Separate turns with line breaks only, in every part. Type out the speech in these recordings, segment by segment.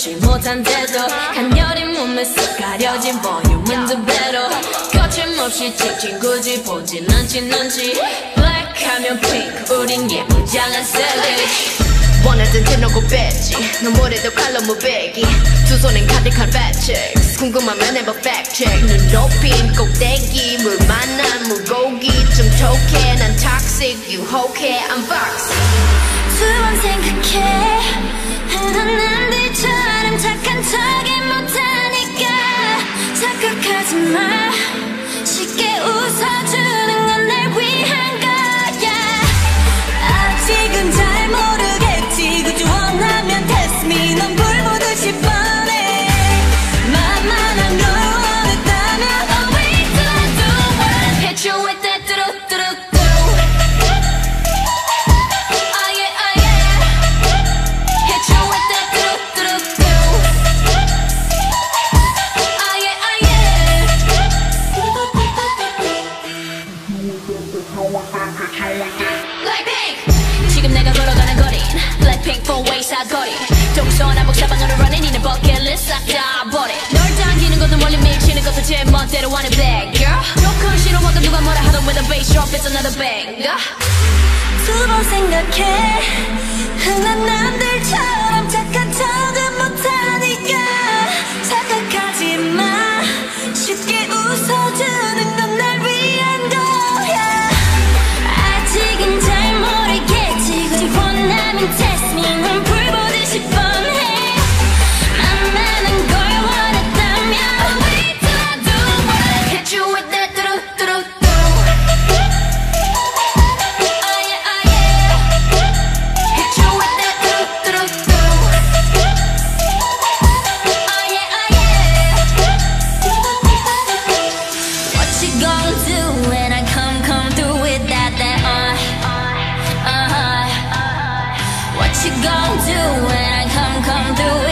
걷지 못한데도 간열린 몸에 쓱 가려진 볼륨은 두 배로 거침없이 찍힌 굳이 보진 않지 넌지. 블랙하면 핑크 우린 예쁘장한 셀리지
원하던 대놓고 뺐지. 넌 뭐래도 칼로 무배기. 두 손엔 가득한 팩체크 궁금하면 해봐 팩체크 눈 높인 꼭대기 물 만난 물고기. 좀 톡해 난 toxic 유혹해 I'm box
두번 생각해.
지금 내가 걸어가는 거린 Blackpink four way 사거리 동서남북 사방으로 running 이는 버킷리스트 싹다 버려 널 당기는 것도 멀리 밀치는 것도 제 멋대로 하는 bad girl. 조금 싫어하고 누가 뭐라 하던 with a bass drop it's another banger.
두번 생각해. 흔한 남들
you
gonna do when I come, come through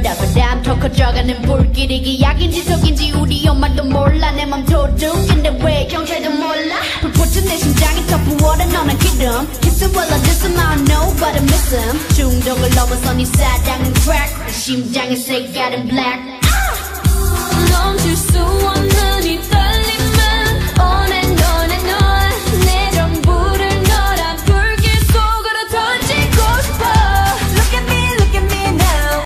바람 더 커져가는 불길이 기약인지 속인지 우리 엄마도 몰라. 내맘 도둑인데 왜 경찰도 몰라? 불붙은 내 심장이 더 부어라. 너는 기름. Kiss it while I diss him I don't know but I miss him 중독을 넘어서 네 사랑은 crack. 심장의 색깔은 black.
멈출 수 없는 이